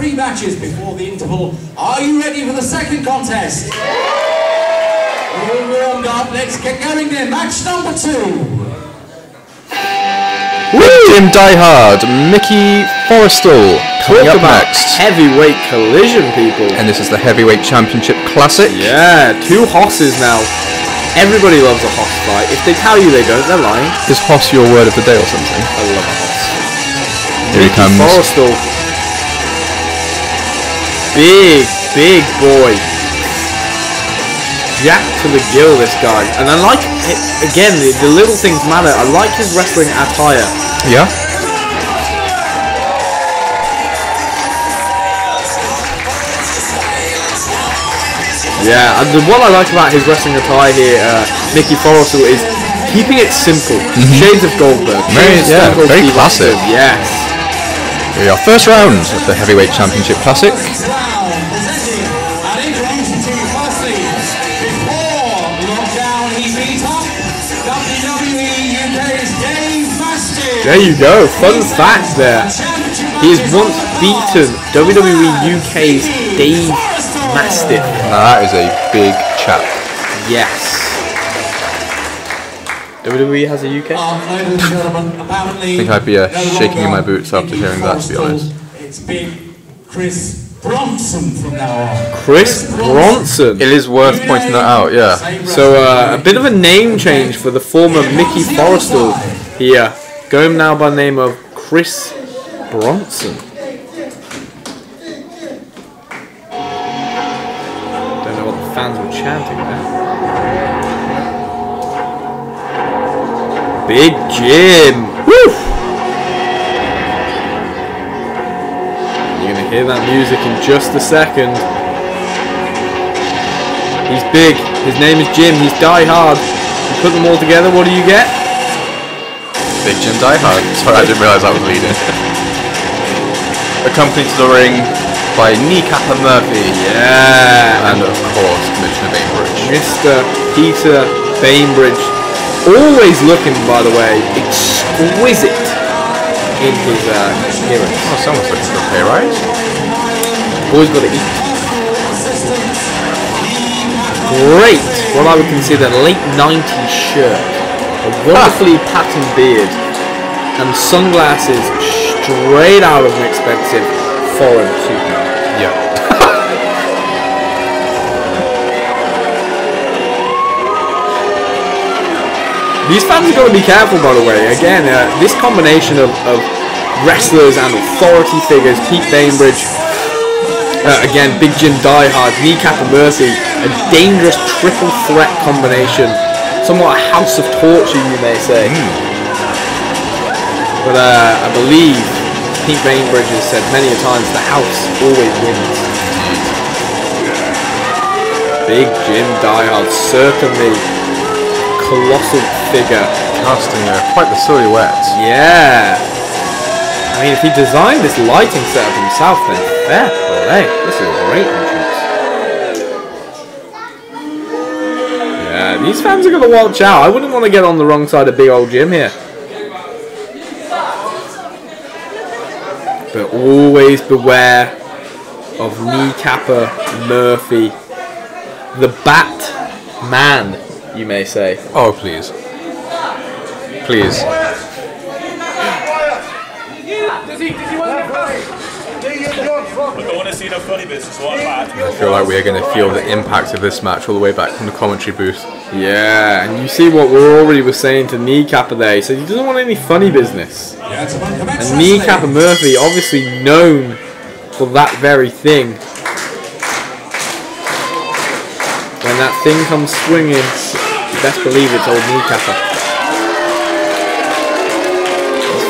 three matches before the interval. Are you ready for the second contest? All warmed up, let's get going then. Match number two. Jim Diehard, Mickey Forristal coming Talk up next. heavyweight collision, people. And this is the Heavyweight Championship Classic. Yeah, two hosses now. Everybody loves a hoss fight. If they tell you they don't, they're lying. Is Hoss your word of the day or something? I love a hoss. Here he comes. Forristal. Big, big boy. Jack to the gill, this guy. And I like, it, again, the, the little things matter. I like his wrestling attire. Yeah? Yeah, and the, what I like about his wrestling attire here, uh, Mickey Forristal, is keeping it simple. Shades of Goldberg. Mm-hmm. Very- yeah, very classic. Yes. Here we are, first round of the Heavyweight Championship Classic. Round presenting and introducing to you firstly, before lockdown he beat up WWE UK's Dave Mastiff. There you go. Fun fact there. He has once beaten WWE UK's Dave Mastiff. Now that is a big chap. Yes. WWE has a UK? Um, ladies and gentlemen, apparently I think I'd be, uh, shaking in my boots after hearing that, to be honest. It's been Chris Bronson from now on. Chris Bronson. It is worth pointing that out, yeah. So uh, a bit of a name change for the former Mickey Forristal here. Going now by the name of Chris Bronson. Don't know what the fans were chanting there. Big Jim. Woo! You're gonna hear that music in just a second. He's big. His name is Jim. He's die hard. You put them all together, what do you get? Big Jim Diehard. Sorry, I didn't realise I was leading. Accompanied to the ring by Kneecapper Murphy. Yeah. And of course, Commissioner Bainbridge. Mr. Peter Bainbridge. Always looking, by the way, exquisite in his uh, appearance. Oh, someone's looking for a pay rise. Always got to eat. Great, what I would consider late 90s shirt. A wonderfully patterned beard. And sunglasses straight out of an expensive foreign suit. Yeah. These fans have got to be careful, by the way. Again, uh, this combination of, of wrestlers and authority figures, Pete Bainbridge, uh, again, Big Jim Diehard, and mercy, a dangerous triple threat combination. Somewhat a house of torture, you may say. But uh, I believe Pete Bainbridge has said many a times the house always wins. Big Jim Diehard, certainly colossal figure. Casting uh, quite the silhouette. Yeah. I mean, if he designed this lighting setup himself, then fair play. This is a great entrance. Yeah, these fans are going to watch out. I wouldn't want to get on the wrong side of big old Jim here. But always beware of kneecapper Murphy, the Bat Man, you may say. Oh, please. Bad. I feel like we are going to feel the impact of this match all the way back from the commentary booth. Yeah, and you see what we're already were saying to Kneecapper there. He said he doesn't want any funny business. And Kneecapper Murphy, obviously known for that very thing. When that thing comes swinging, you best believe it's old Kneecapper.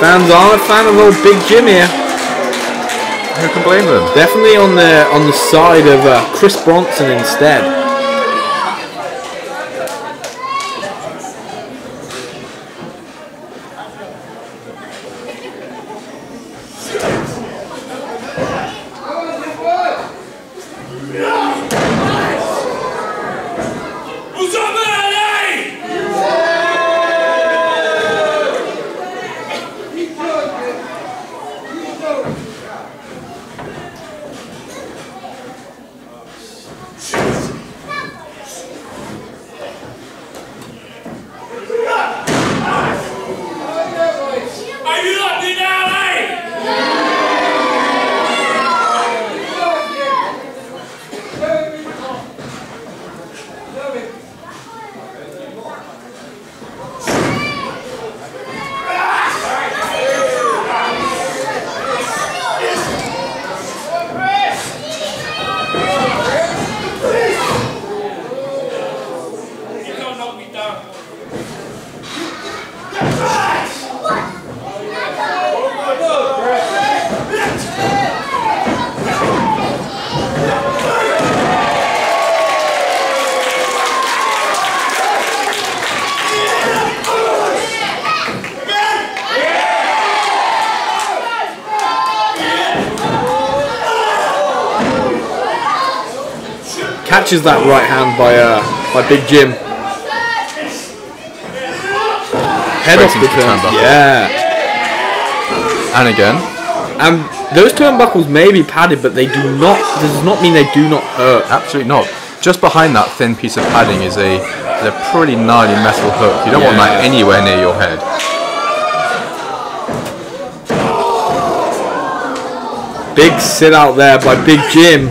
Fans aren't a fan of old Big Jim here. Who can blame them? Definitely on the on the side of uh, Chris Bronson instead. What's up, man? Catches that right hand by uh, by Big Jim. Head Straight off the turn. turnbuckle. Yeah. And again, And those turnbuckles may be padded, but they do not. This does not mean they do not hurt. absolutely not. Just behind that thin piece of padding is a, is a pretty gnarly metal hook. You don't want that anywhere near your head. Big sit out there by Big Jim.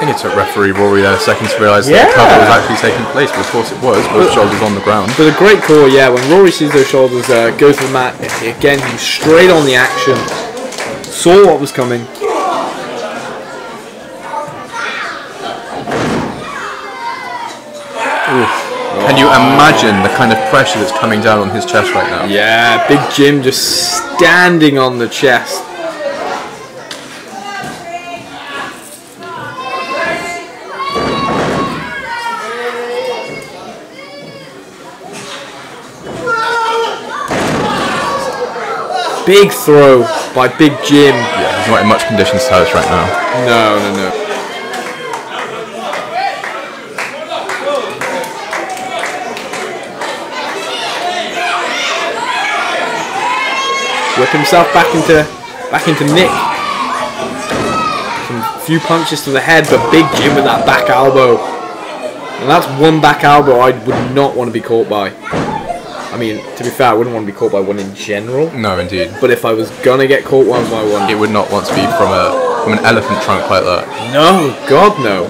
I think it took referee Rory there a second to realise that the cover was actually taking place, but of course it was, both shoulders on the ground. But a great call, yeah. When Rory sees those shoulders uh, go to the mat, again, he was straight on the action. Saw what was coming. Can you imagine the kind of pressure that's coming down on his chest right now? Yeah, Big Jim just standing on the chest. Big throw by Big Jim. Yeah, he's not in much condition to us right now. No, no, no. Whip himself back into back into Nick. Some few punches to the head, but Big Jim with that back elbow. And that's one back elbow I would not want to be caught by. I mean, to be fair, I wouldn't want to be caught by one in general. No, indeed. But if I was gonna get caught one by one, It would not want to be from a from an elephant trunk like that. No, God no.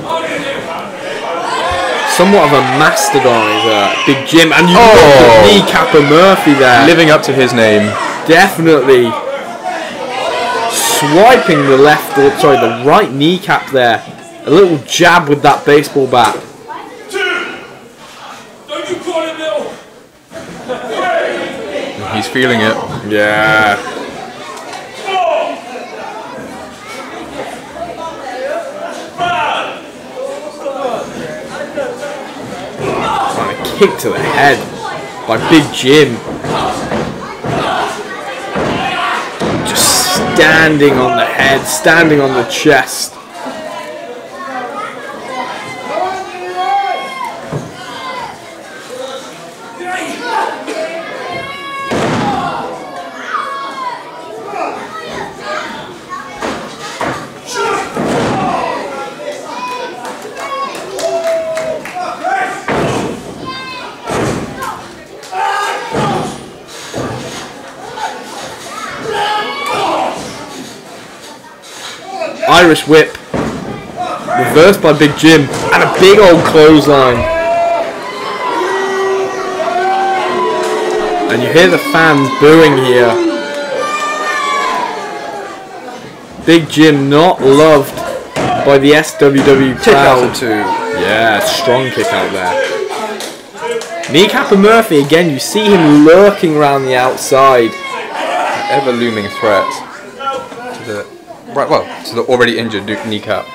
Somewhat of a mastodon is uh, Big Jim, and you Oh. got the Kneecapper Murphy there. Living up to his name. Definitely swiping the left, or sorry, the right kneecap there. A little jab with that baseball bat. Don't you call it little. He's feeling it. Yeah. Trying to kick to the head by Big Jim. Just standing on the head, standing on the chest. Irish whip. Reversed by Big Jim. And a big old clothesline. And you hear the fans booing here. Big Jim not loved by the SWW crowd. two. Yeah, strong kick out there. Kneecapper Murphy, again, you see him lurking around the outside. Ever looming threat to the right, well, to the already injured kneecap.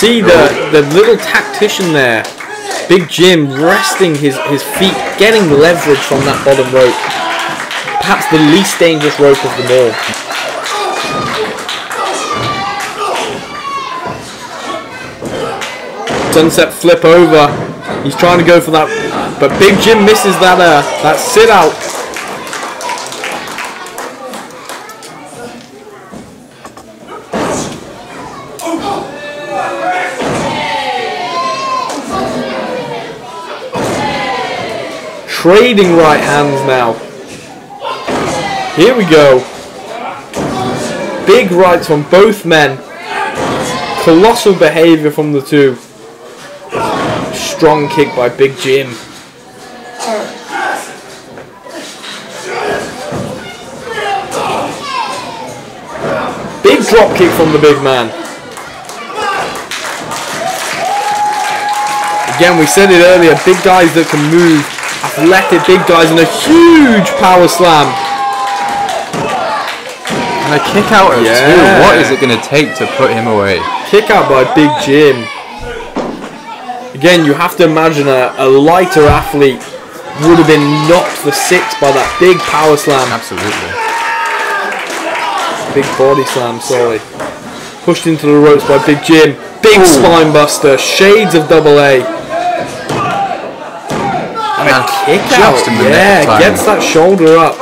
See the, the little tactician there, Big Jim, resting his, his feet, getting leverage from that bottom rope. Perhaps the least dangerous rope of them all. Sunset flip over. He's trying to go for that, but Big Jim misses that uh, that sit out. Trading right hands now. Here we go. Big rights from both men. Colossal behavior from the two. Strong kick by Big Jim. Big drop kick from the big man. Again, we said it earlier, big guys that can move, athletic big guys, and a huge power slam. And a kick out of Yeah. two. What is it going to take to put him away? Kick out by Big Jim. Again, you have to imagine a, a lighter athlete would have been knocked for six by that big power slam. Absolutely. Big body slam, sorry. Pushed into the ropes by Big Jim. Big spine buster. Shades of double A. And a kick out. just in the nick of Yeah, gets that shoulder up.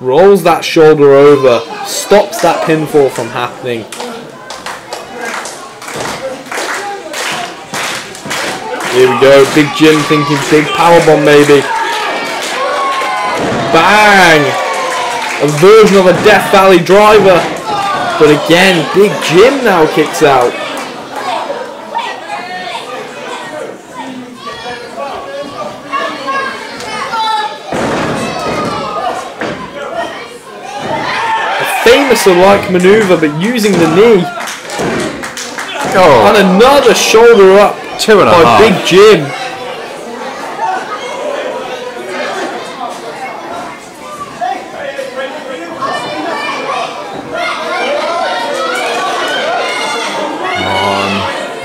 Rolls that shoulder over. Stops that pinfall from happening. Here we go. Big Jim thinking big powerbomb maybe. Bang! A version of a Death Valley driver. But again, Big Jim now kicks out. A famous alike maneuver, but using the knee. Oh, And another shoulder up two and a by half. Big Jim.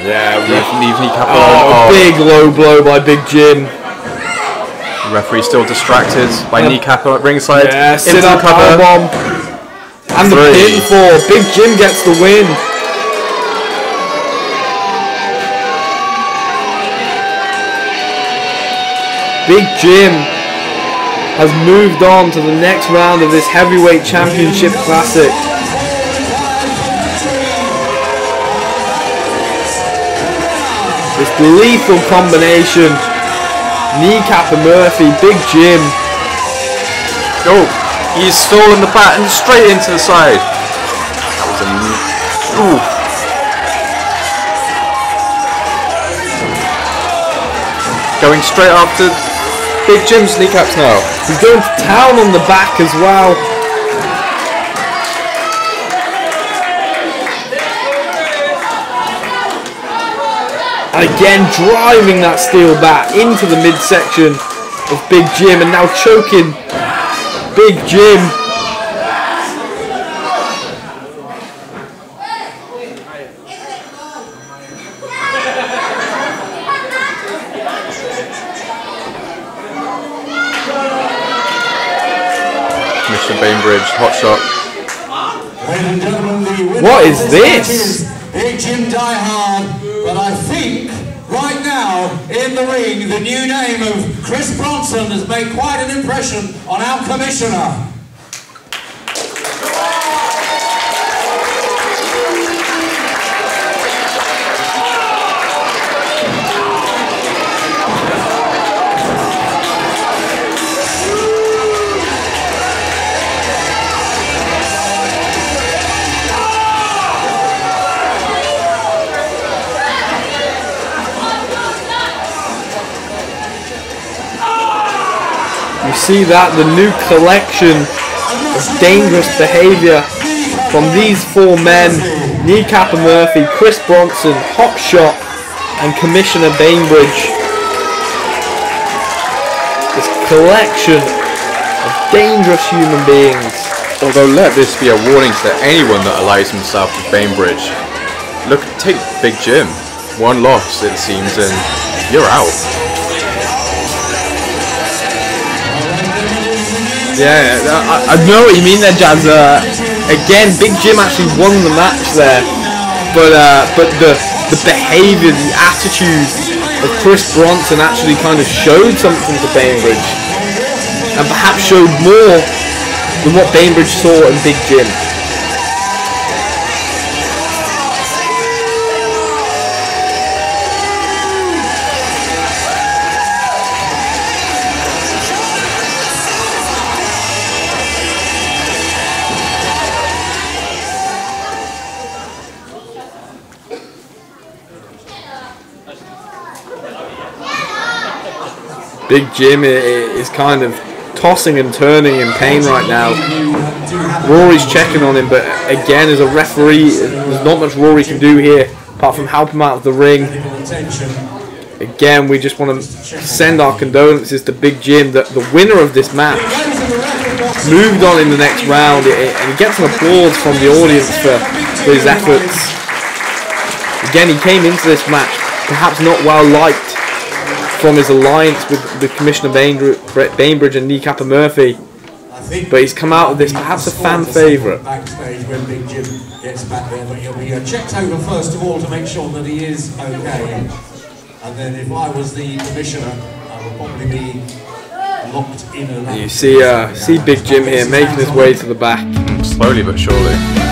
Yeah, kneecap Oh. Oh, big low blow by Big Jim. Referee still distracted by Uh, kneecap at ringside. Yeah, sit up cover. powerbomb. And the Three. pinfall. Big Jim gets the win. Big Jim has moved on to the next round of this heavyweight championship classic. This lethal combination. Kneecapper Murphy, Big Jim. Oh, he's stolen the bat and straight into the side. That was a. Ooh. Going straight after Big Jim's kneecaps now. He's going to town on the back as well. Again, driving that steel bat into the midsection of Big Jim and now choking Big Jim. Mr. Bainbridge, hot shot. Ladies and gentlemen, the winner What is this this? match is Big Jim Diehard, in the ring, the new name of Chris Bronson has made quite an impression on our commissioner. See that? The new collection of dangerous behaviour from these four men Kneecapper Murphy, Chris Bronson, Hot Shot, and Commissioner Bainbridge. This collection of dangerous human beings. Although let this be a warning to anyone that allies himself with Bainbridge. Look, take Big Jim. One loss, it seems, and you're out. Yeah, I, I know what you mean there, Jazz. Uh, again, Big Jim actually won the match there, but uh, but the the behaviour, the attitude of Chris Bronson actually kind of showed something to Bainbridge, and perhaps showed more than what Bainbridge saw in Big Jim. Big Jim i- i- is kind of tossing and turning in pain right now. Rory's checking on him, but again, as a referee, there's not much Rory can do here apart from help him out of the ring. Again, we just want to send our condolences to Big Jim, the, the winner of this match. Moved on in the next round, eh, and he gets an applause from the audience for, for his efforts. Again, he came into this match perhaps not well liked from his alliance with the Commissioner Bainbridge and Kneecapper Murphy. But he's come out of this perhaps a fan favourite. Backstage when Big Jim gets back there, but he'll be uh, checked over first of all to make sure that he is okay. And then if I was the commissioner, I would probably be locked in and out. You see, uh, see Big Jim here making his way to the back. Slowly but surely.